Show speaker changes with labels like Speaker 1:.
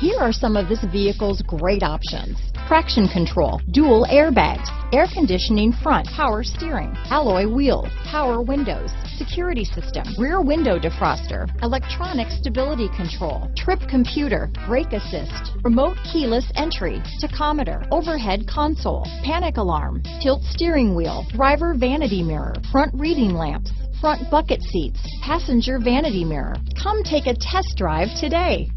Speaker 1: Here are some of this vehicle's great options. Traction control, dual airbags, air conditioning front, power steering, alloy wheels, power windows, security system, rear window defroster, electronic stability control, trip computer, brake assist, remote keyless entry, tachometer, overhead console, panic alarm, tilt steering wheel, driver vanity mirror, front reading lamps, front bucket seats, passenger vanity mirror. Come take a test drive today.